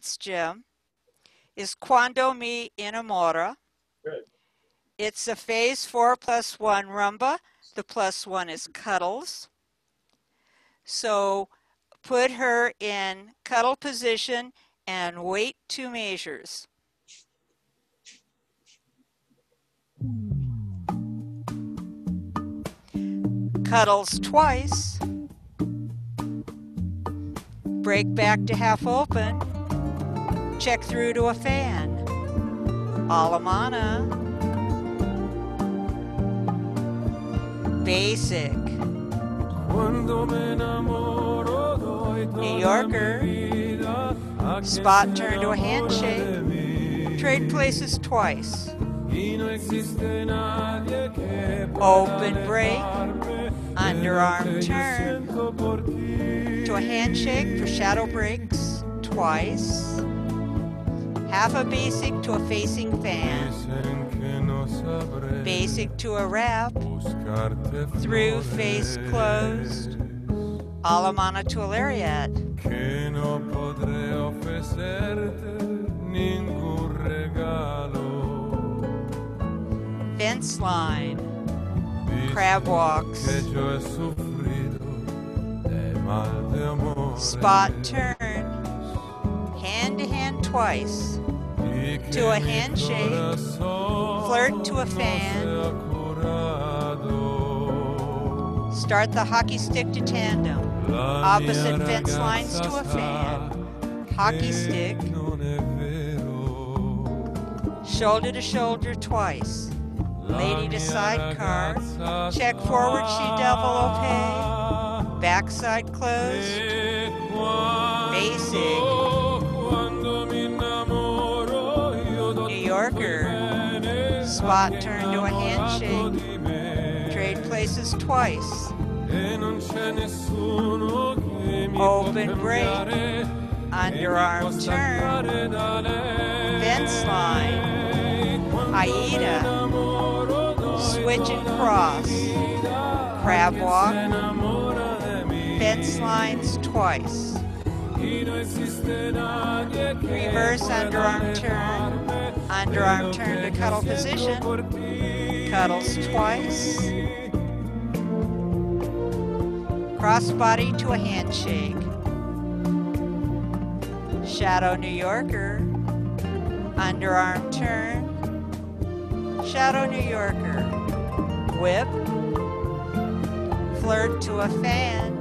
dance gym is Quando Mi Innamora. Good. It's a phase four plus one rumba. The plus one is cuddles. So put her in cuddle position and wait two measures. Cuddles twice. Break back to half open. Check through to a fan. Alemana. Basic. New Yorker. Spot turn to a handshake. Trade places twice. Open break. Underarm turn. To a handshake for shadow breaks twice. Half a basic to a facing fan. Basic to a wrap. Through face closed. Alemana to a lariat. che non potrei ofrecerte ningún regalo. Fence line. Crab walks. Que yo he sufrido de mal de amor. Spot turn. Hand to hand twice. To a handshake, flirt to a fan. Start the hockey stick to tandem. Opposite fence lines to a fan. Hockey stick. Shoulder to shoulder twice. Lady to sidecar. Check forward, she develope. sa Backside closed. Spot a chi turn to a handshake. Trade places twice. Open break. Underarm turn. Fence line. Aida. Switch and cross. Crab walk. Fence lines twice. Reverse underarm turn. Underarm turn to cuddle position. Cuddles twice. Crossbody to a handshake. Shadow New Yorker. Underarm turn. Shadow New Yorker. Whip. Flirt to a fan.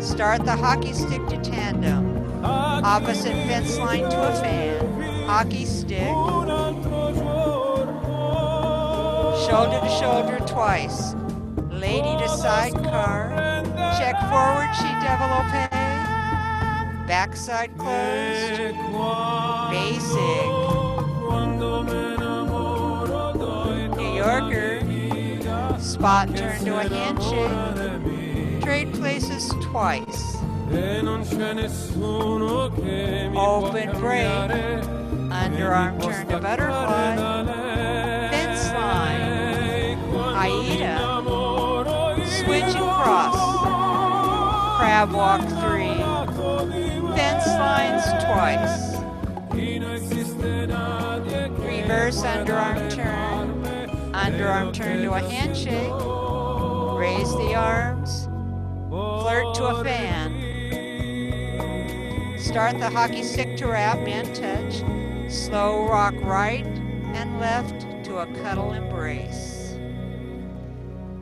Start the hockey stick to tandem. Opposite fence line to a fan. Hockey stick. Shoulder to shoulder twice. Lady to sidecar. Check forward, she develope. Backside closed. Basic. New Yorker. Spot turn to a handshake. Trade places twice. Non c'è nessuno che mi Open cambiare, Underarm turn to butterfly. fare da lei. Fence line. Aida. mi innamoro io Switch and cross. Crab walk three. Fence lines twice. Y no existe nadie que Reverse underarm turn. Underarm turn to a handshake. Raise the arms. Flirt to a fan. Start the hockey stick to wrap and touch. Slow rock right and left to a cuddle embrace.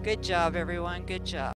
Good job, everyone. Good job.